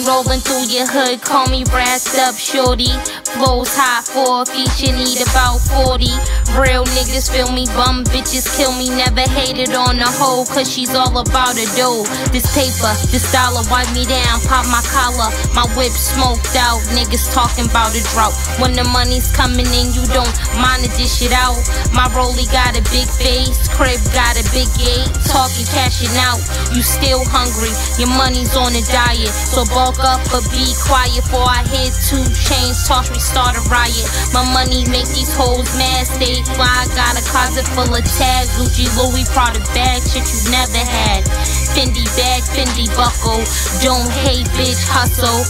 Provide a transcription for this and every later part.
Rolling through your hood, call me wrapped up shorty. Flows high for a feature, need about 40. Real niggas feel me, bum bitches kill me. Never hated on the hoe, cause she's all about a dough. This paper, this dollar wipe me down, pop my collar. My whip smoked out, niggas talking about a drought. When the money's coming in, you don't mind to dish it out. My rollie got a big face, crib got a big gate. Talking cashing out, you still hungry, your money's on a diet. So bulk up but be quiet before I hit two chains. Talk, we start a riot. My money make these hoes mad, stay fly. Got a closet full of tags, Gucci, Louis, Prada bag, shit you never had. Fendi bag, Fendi buckle. Don't hate, bitch, hustle.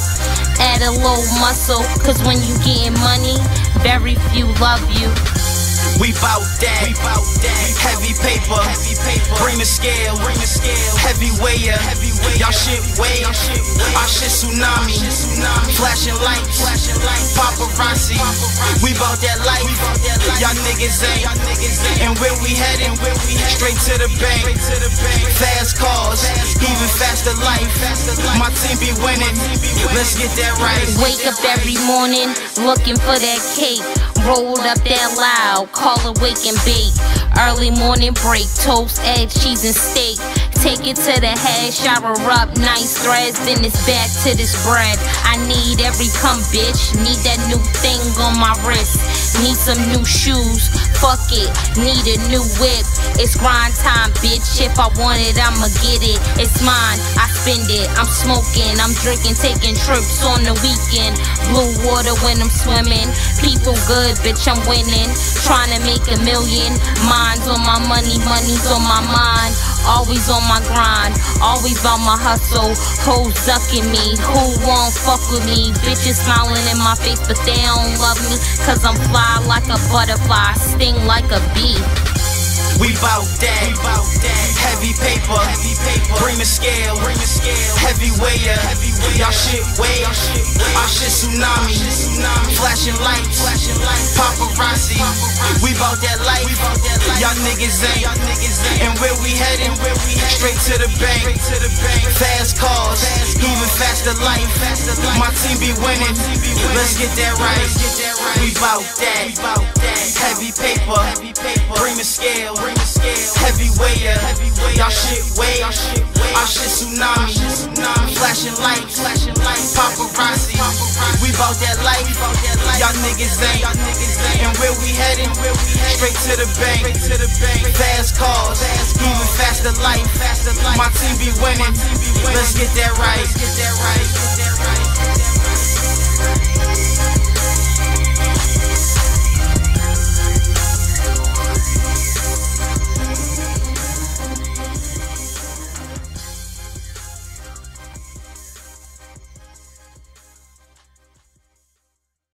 Add a little muscle, cause when you getting money, very few love you. We bout that. We bout that. Heavy paper. Heavy paper. Bring the scale. Bring the scale. Heavy weigher. Heavy weigher. Y'all shit weigh. Our shit tsunami. tsunami. Flashing lights. Flashing lights. Paparazzi. We bout that life. Y'all niggas ain't. And where we heading? Where we straight to the bank. Fast cars. Even faster life. My team be winning. Let's get that right. Wake up every morning looking for that cake. Rolled up that loud, call it wake and bake. Early morning break, toast, egg, cheese, and steak. Take it to the head, shower up, nice threads, then it's back to this bread. I need every come, bitch. Need that new thing on my wrist. Need some new shoes. Fuck it, need a new whip. It's grind time, bitch. If I want it, I'ma get it. It's mine, I spend it. I'm smoking, I'm drinking, taking trips on the weekend. Blue water when I'm swimming. People good, bitch, I'm winning. Trying to make a million. Mine's on my money, money's on my mind. Always on my grind, always about my hustle. Hoes ducking me, who won't fuck with me? Bitches smiling in my face, but they don't love me. Cause I'm fly like a butterfly, sting like a bee. We bout that. We bout that. Heavy paper. Heavy paper. Bring the scale. Bring the scale. Heavy weigher. Heavy weigher. Y'all shit weigh. Our shit tsunami. tsunami. Flashing lights. Flashing lights. Paparazzi. We bout that life. Y'all niggas ain't. And where we heading? Where we straight to the bank. Fast cars. Even faster life. My team be winning. Let's get that right. We bout that. Heavy paper. Bring the scale. Heavy weigher. Y'all shit weigh. Our shit tsunami. Flashing lights. Paparazzi. We bout that life. Y'all niggas ain't. And where we heading? Straight to the bank. Fast cars. Even faster life. My team be winning. Let's get that right.